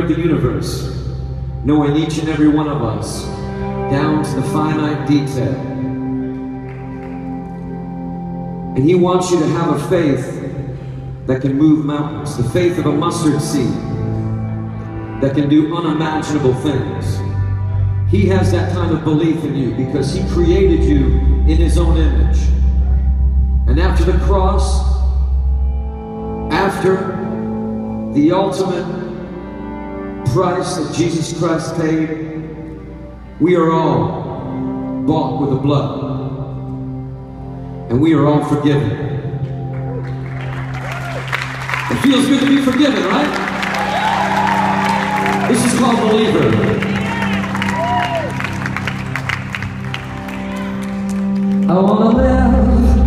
of the universe, knowing each and every one of us, down to the finite detail. And He wants you to have a faith that can move mountains, the faith of a mustard seed that can do unimaginable things. He has that kind of belief in you because He created you in His own image. And after the cross, after the ultimate price that Jesus Christ paid, we are all bought with the blood. And we are all forgiven. It feels good to be forgiven, right? This is called Believer. I wanna live